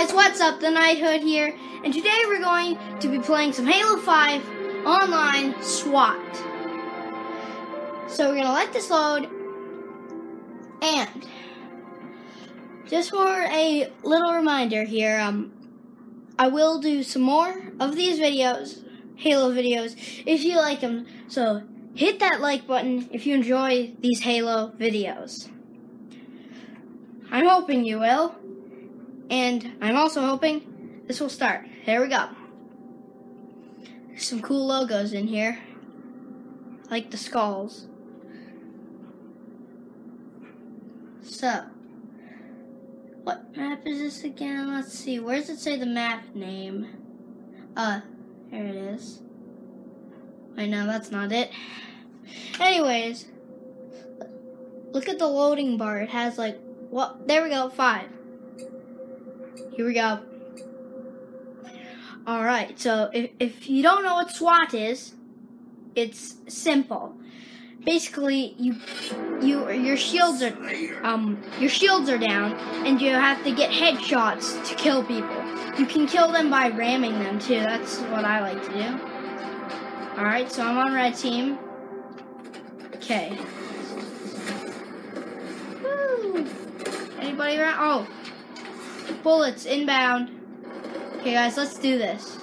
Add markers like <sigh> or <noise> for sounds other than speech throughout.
guys, what's up? The Knight Hood here, and today we're going to be playing some Halo 5 online SWAT. So we're gonna let this load, and just for a little reminder here, um, I will do some more of these videos, Halo videos, if you like them. So hit that like button if you enjoy these Halo videos. I'm hoping you will. And I'm also hoping this will start. There we go. Some cool logos in here. Like the skulls. So, what map is this again? Let's see. Where does it say the map name? Uh, there it is. I know that's not it. Anyways, look at the loading bar. It has like, well, there we go, five. Here we go. Alright, so if, if you don't know what SWAT is, it's simple. Basically, you you your shields are um your shields are down, and you have to get headshots to kill people. You can kill them by ramming them too. That's what I like to do. All right, so I'm on red team. Okay. Woo. Anybody around? Oh, bullets inbound. Okay, guys, let's do this.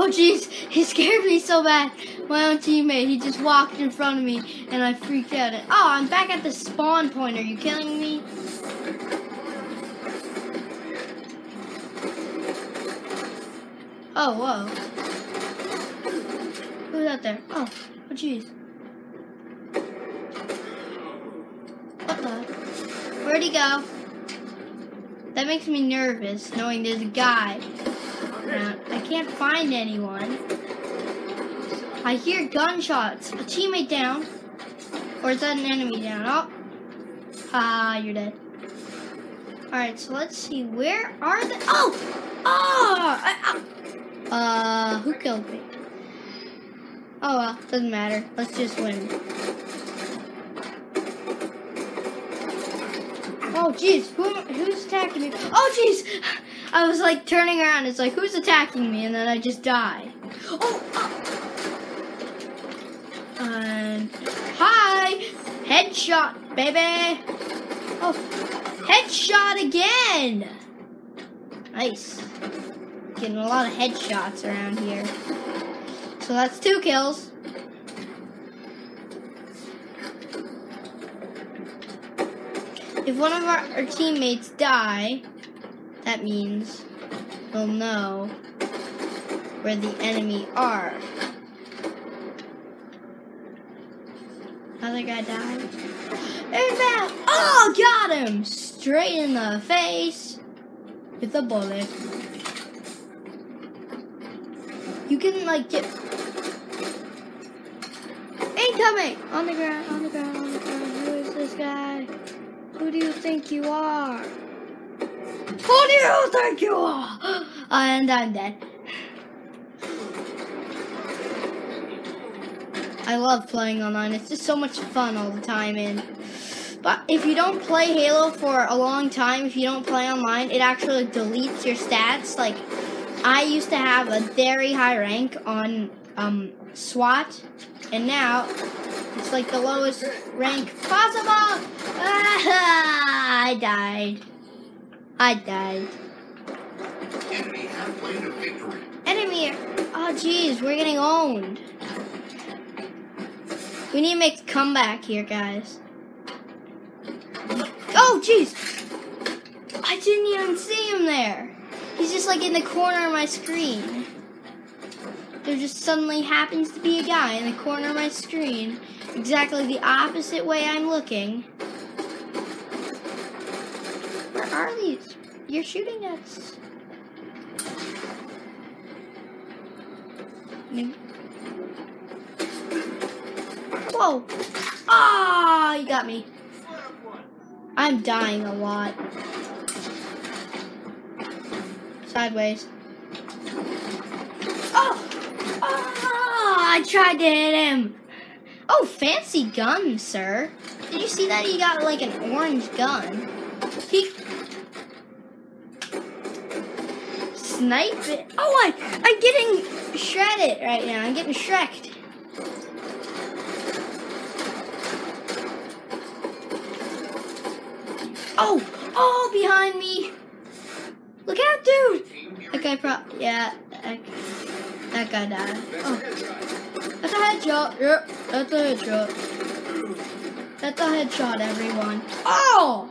Oh, jeez, he scared me so bad. My own teammate, he just walked in front of me, and I freaked out. Oh, I'm back at the spawn point. Are you killing me? Oh, whoa. Who's out there? Oh, oh, jeez. What the? Where'd he go? That makes me nervous, knowing there's a guy. I can't find anyone. I hear gunshots. A teammate down. Or is that an enemy down? Oh. Ah, you're dead. Alright, so let's see. Where are the... Oh! Oh! Uh, who killed me? Oh well, doesn't matter. Let's just win. Oh jeez, who who's attacking me? Oh jeez, I was like turning around. It's like who's attacking me, and then I just die. Oh, oh. and hi, headshot, baby. Oh, headshot again. Nice. Getting a lot of headshots around here. So that's two kills. If one of our, our teammates die, that means we'll know where the enemy are. Another guy died. That! Oh, got him! Straight in the face with a bullet. You can like get incoming on the ground, on the ground, on the ground. Who is this guy? Who do you think you are? Who do you think you are? <gasps> And I'm dead. I love playing online. It's just so much fun all the time and but if you don't play Halo for a long time, if you don't play online, it actually deletes your stats. Like I used to have a very high rank on um, SWAT, and now it's like the lowest rank possible. Ah, I died. I died. Enemy victory. Enemy. Oh, jeez, we're getting owned. We need to make a comeback here, guys. Oh, jeez. I didn't even see him there. He's just like in the corner of my screen. There just suddenly happens to be a guy in the corner of my screen, exactly the opposite way I'm looking. Where are these? You're shooting us. Whoa! Ah, you got me. I'm dying a lot. Sideways. Oh! Oh! I tried to hit him. Oh, fancy gun, sir. Did you see that? He got like an orange gun. He snipe it. Oh, I, I'm getting shredded right now. I'm getting shreked. Oh, oh, behind me. Look out, dude. That guy pro- yeah, that, that guy died. Oh, that's a headshot. Yep, that's a headshot. That's a headshot, everyone. Oh!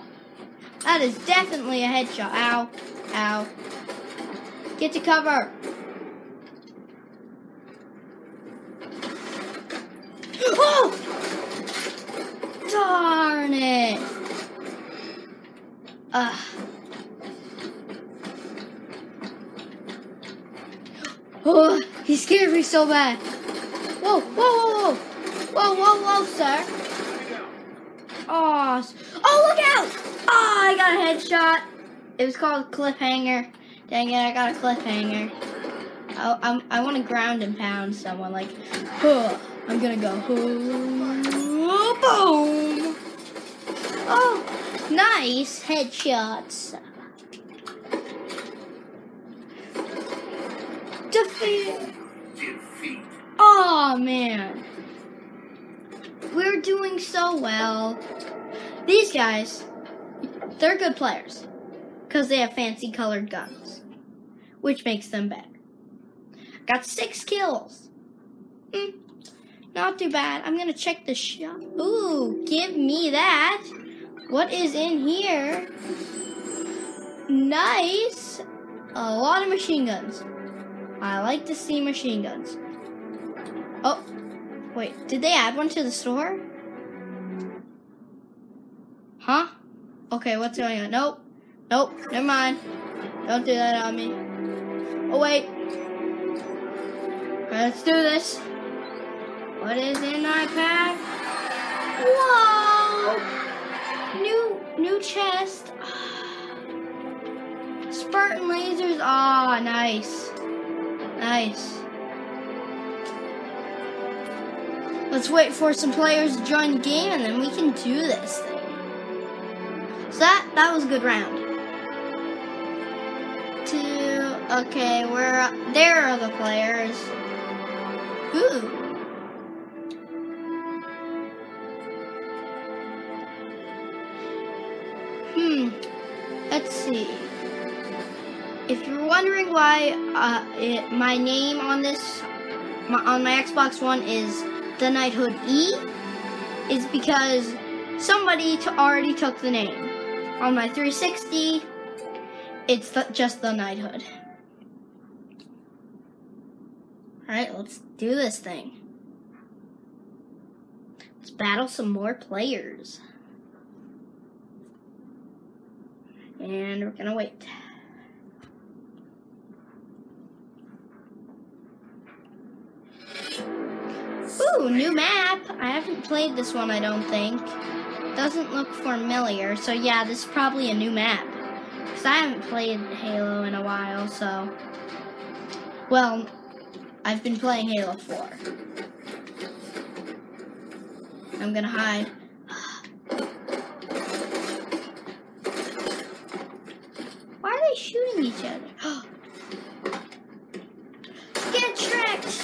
That is definitely a headshot. Ow. Ow. Get to cover. Oh! Darn it. Ugh. Oh, he scared me so bad. Whoa, whoa, whoa, whoa. Whoa, whoa, sir. Oh, oh, look out! Oh, I got a headshot. It was called cliffhanger. Dang it, I got a cliffhanger. I, I'm, I want to ground and pound someone like, huh, I'm gonna go, huh, boom. Oh, nice headshots. Defeat. Oh man. We're doing so well. These guys, they're good players because they have fancy colored guns, which makes them better. Got six kills. Hmm, not too bad. I'm gonna check the shop. Ooh, give me that. What is in here? Nice. A lot of machine guns. I like to see machine guns. Oh, wait, did they add one to the store? Huh? Okay, what's going on? Nope. Nope, never mind. Don't do that on me. Oh, wait. Let's do this. What is in my pack? Whoa! New, new chest. <sighs> Spartan lasers. Ah, nice. Nice. Let's wait for some players to join the game and then we can do this thing. So that that was a good round. Two okay, we're there are the players. Ooh. Hmm. Let's see. If you're wondering why uh, it, my name on this my, on my Xbox One is the Knighthood E, is because somebody already took the name. On my 360, it's just the Knighthood. Alright, let's do this thing. Let's battle some more players. And we're gonna wait. Ooh, new map. I haven't played this one, I don't think. Doesn't look familiar, so yeah, this is probably a new map. Because I haven't played Halo in a while, so. Well, I've been playing Halo 4. I'm gonna hide. Why are they shooting each other? Get tracked!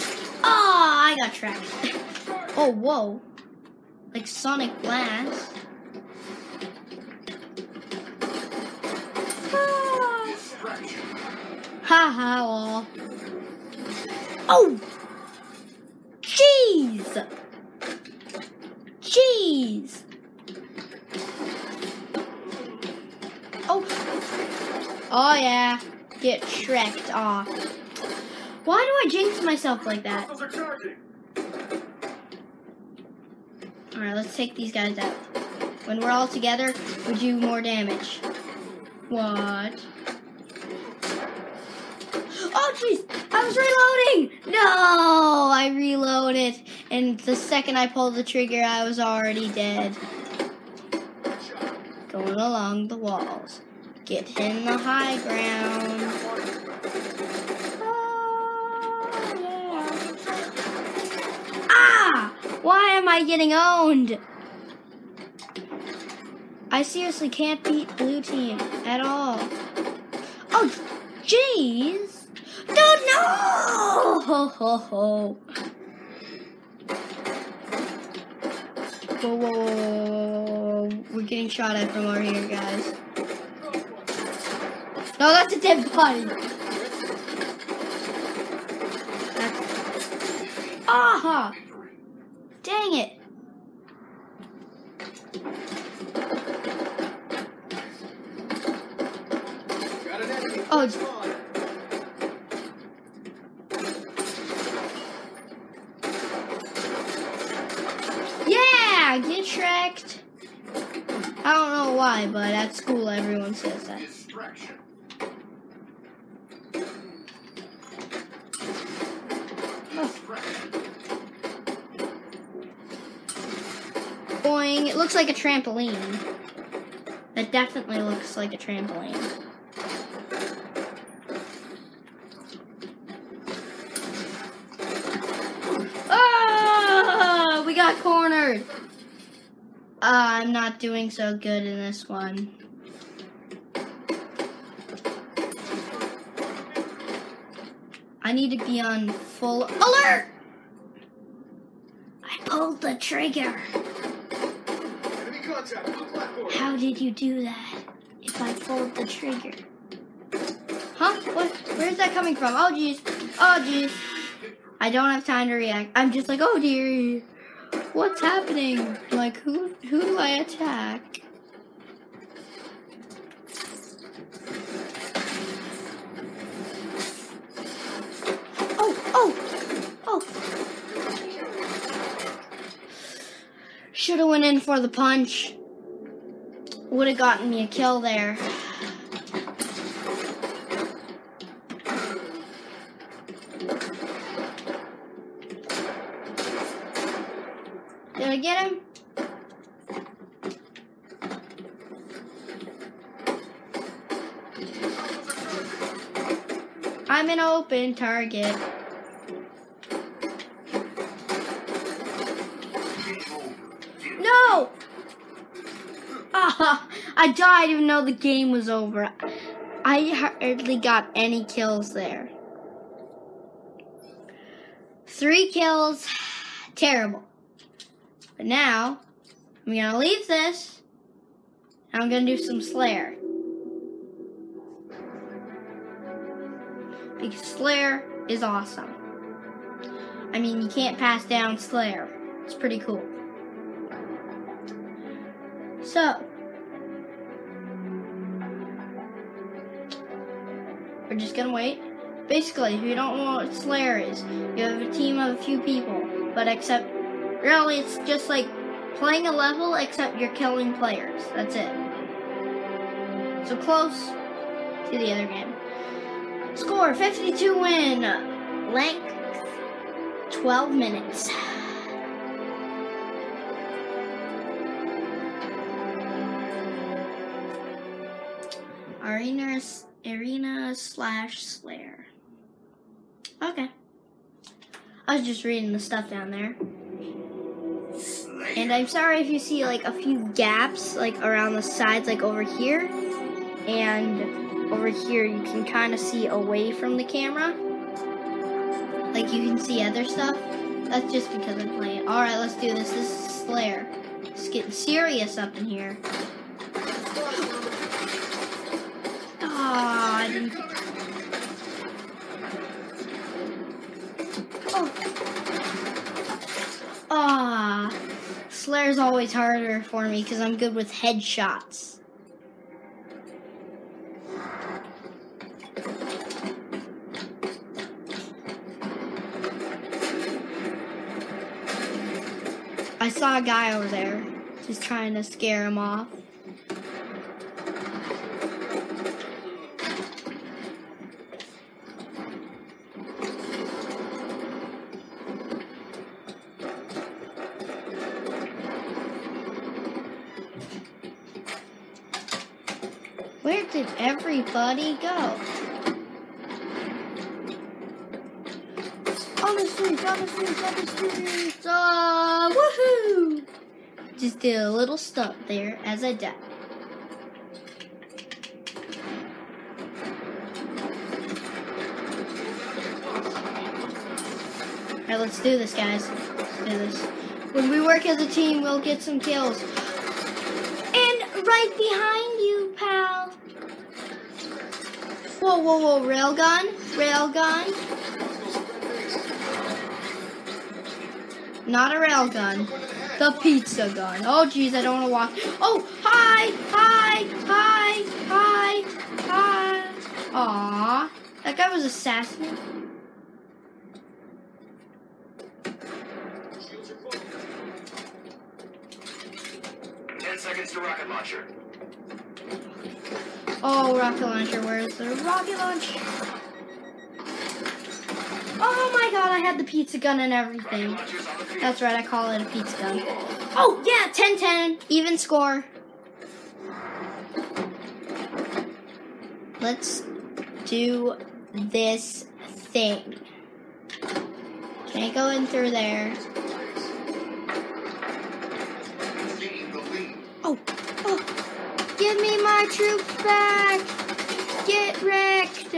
Oh, whoa. Like Sonic Blast. Ah. Ha ha. Oh! Jeez! Jeez! Oh! Oh yeah, get shreked off. Why do I jinx myself like that? Let's take these guys out. When we're all together, we do more damage. What? Oh jeez! I was reloading! No! I reloaded. And the second I pulled the trigger, I was already dead. Going along the walls. Get in the high ground. Why am I getting owned? I seriously can't beat blue team at all. Oh, jeez. Dude, no! Ho, ho, ho. Whoa, whoa, whoa. We're getting shot at from over here, guys. No, that's a dead body. Aha! Dang it. Oh, Yeah, get Shreked. I don't know why, but at school everyone says that. It looks like a trampoline. That definitely looks like a trampoline. Ah! We got cornered. Uh, I'm not doing so good in this one. I need to be on full alert. I pulled the trigger. Enemy contact on platform. How did you do that? If I pulled the trigger. Huh? What? Where's that coming from? Oh jeez. Oh jeez. I don't have time to react. I'm just like, oh dear. What's happening? Like, who who do I attack? Oh, oh, oh. Should have went in for the punch. Would have gotten me a kill there. Did I get him? I'm an open target. I died even though the game was over. I hardly got any kills there. Three kills, <sighs> terrible. But now, I'm gonna leave this, I'm gonna do some Slayer. Because Slayer is awesome. I mean, you can't pass down Slayer. It's pretty cool. So, we're just gonna wait. Basically, if you don't know what Slayer is, you have a team of a few people, but except, really, it's just like playing a level, except you're killing players. That's it. So close to the other game. Score 52 win. Length 12 minutes. Arena, arena slash Slayer. Okay. I was just reading the stuff down there. And I'm sorry if you see like a few gaps like around the sides, like over here. And over here you can kind of see away from the camera. Like you can see other stuff. That's just because I'm playing. Alright, let's do this. This is Slayer. It's getting serious up in here. I. Oh. Ah. Slayer's always harder for me because I'm good with headshots. I saw a guy over there just trying to scare him off. Did everybody go? Oh the street, down the street, down the street. Uh, woohoo! Just did a little stunt there as I died. Alright, let's do this, guys. Let's do this. When we work as a team, we'll get some kills. And right behind Whoa, whoa, whoa, railgun, railgun. Not a railgun, the pizza gun. Oh, jeez, I don't want to walk. Oh, hi, hi, hi, hi, hi. Aw, that guy was assassinated. Ten seconds to rocket launcher. Oh, rocket launcher, where's the rocket launcher? Oh my god, I had the pizza gun and everything. That's right, I call it a pizza gun. Oh, yeah, 10 10, even score. Let's do this thing. Can I go in through there. Give me my troops back. Get wrecked.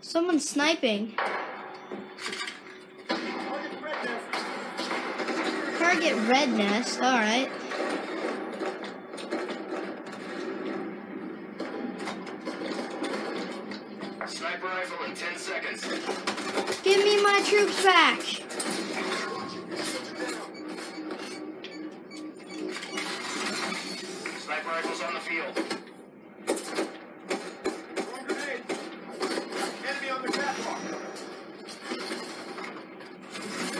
Someone's sniping. Target red nest. Target troops back. Sniper rifles on the field. Grenade. Enemy on the catwalk.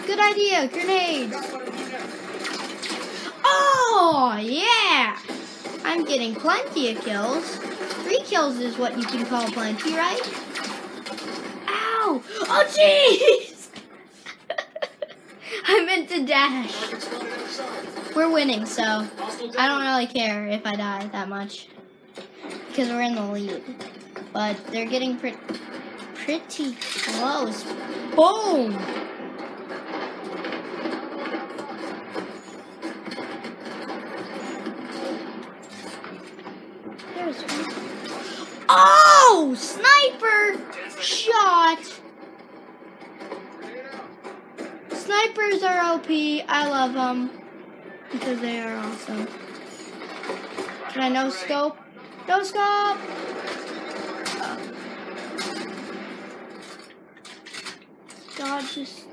Good idea. Grenades. Got one of you now. Oh, yeah. I'm getting plenty of kills. Three kills is what you can call plenty, right? Ow! Oh, jeez! <laughs> Dash. We're winning, so I don't really care if I die that much. Because we're in the lead. But they're getting pre- pretty close. Boom! Oh! Sniper shot! Snipers are OP. I love them because they are awesome. Can I no scope? No scope! God, just.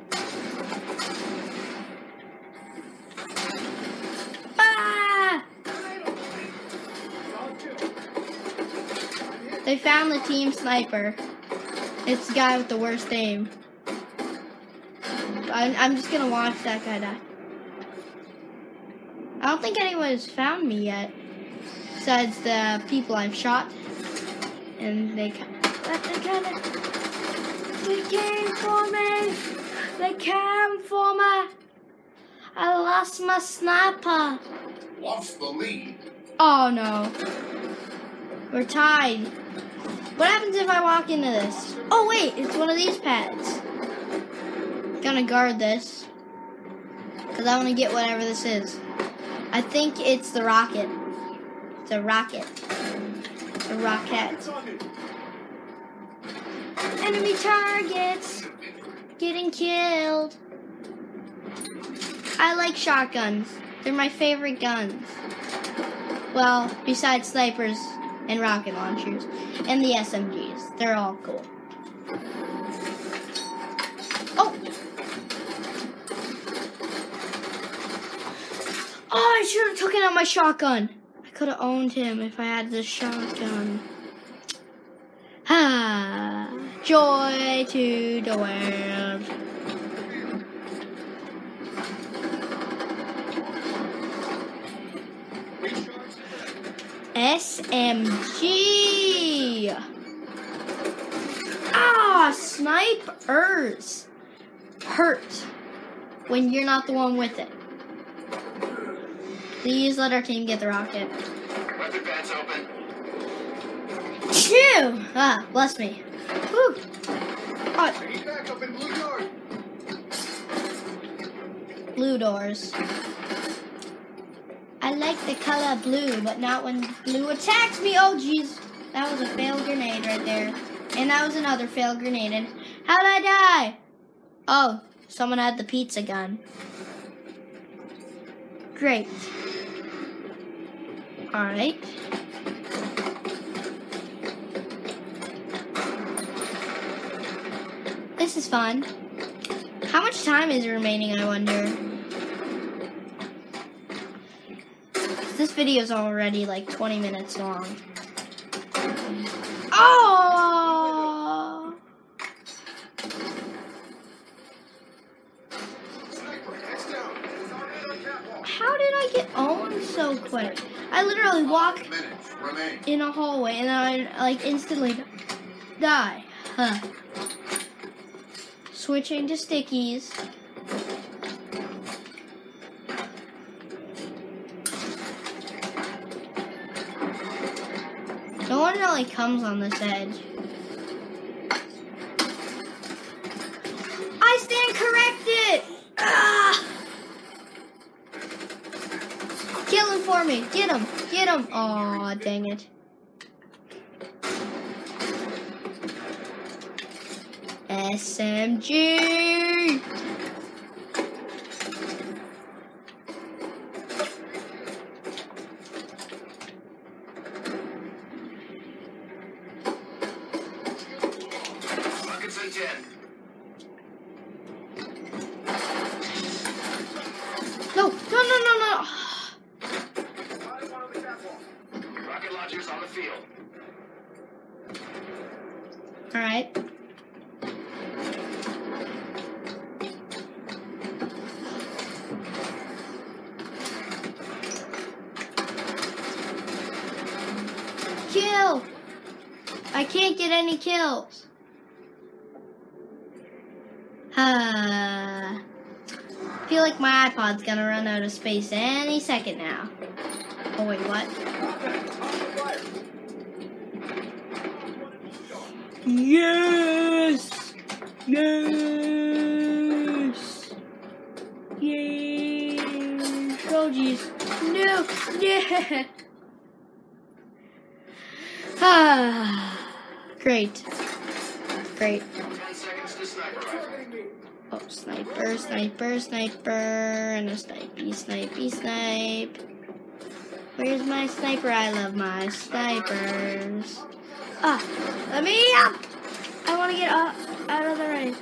Ah! They found the team sniper. It's the guy with the worst aim. I'm, I'm just gonna watch that guy die. I don't think anyone has found me yet, besides the people I've shot. And they, but they kind of, they came for me. They came for me. I lost my sniper. Lost the lead. Oh no. We're tied. What happens if I walk into this? Oh wait, it's one of these pads. Gonna guard this. Cause I wanna get whatever this is. I think it's the rocket. It's a rocket. A rocket. It's on me. Enemy targets getting killed. I like shotguns. They're my favorite guns. Well, besides snipers and rocket launchers and the SMGs. They're all cool. Oh, I should have taken out my shotgun. I could have owned him if I had this shotgun. Ah, joy to the world. SMG. Ah, snipers hurt when you're not the one with it. Please let our team get the rocket. Weapon pads open. Phew! Ah, bless me. Whew. Oh, Taking back up in blue yard. blue doors. I like the color blue, but not when blue attacks me. Oh, jeez. That was a failed grenade right there. And that was another failed grenade. And how'd I die? Oh, someone had the pizza gun. Great. Alright. This is fun. How much time is remaining, I wonder? This video is already like 20 minutes long. Oh! So quick? I literally walk in a hallway and I like instantly die. Huh. Switching to stickies. No one really comes on this edge. Me. Get him. Get him. Aw, dang it. SMG! I can't get any kills. Ah. feel like my iPod's gonna run out of space any second now. Oh wait, what? Yes! Yes! Yes! Oh jeez. No! Yeah! <sighs> Ah, great. Great. 10 seconds to sniper rifle. Targeting me. Oh, sniper, sniper, sniper, and a snipey, snipey, snipe. Where's my sniper? I love my snipers. Ah, let me up! I want to get up, out of the rain.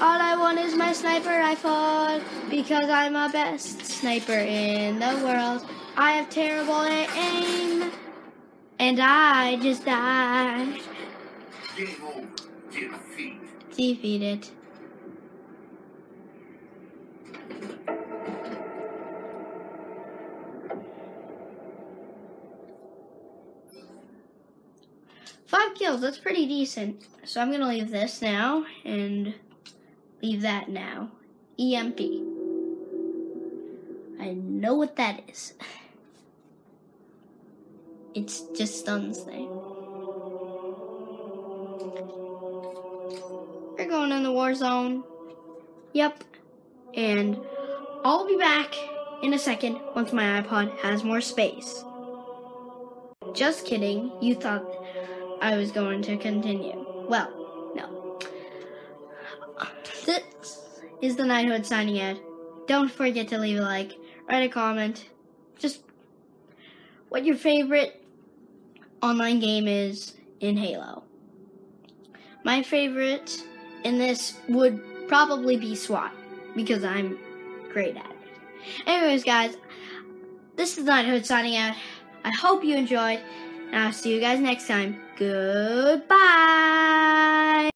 All I want is my sniper rifle because I'm the best sniper in the world. I have terrible aim, and I just died. Game over. Defeat. Defeated. Five kills, that's pretty decent. So I'm gonna leave this now and leave that now. EMP. I know what that is. It's just stuns thing. Going in the war zone. Yep. And I'll be back in a second once my iPod has more space. Just kidding. You thought I was going to continue. Well, no. This is the Knighthood signing out. Don't forget to leave a like, write a comment, just what your favorite online game is in Halo. My favorite in this would probably be SWAT because I'm great at it. Anyways, guys, this is Knighthood signing out. I hope you enjoyed, and I'll see you guys next time. Goodbye.